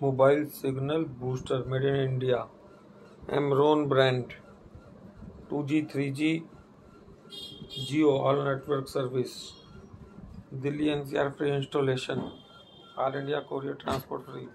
Mobile signal booster made in India, Amron brand, 2G, 3G, Jio all network service, Delhi NCR free installation, All India courier transport free.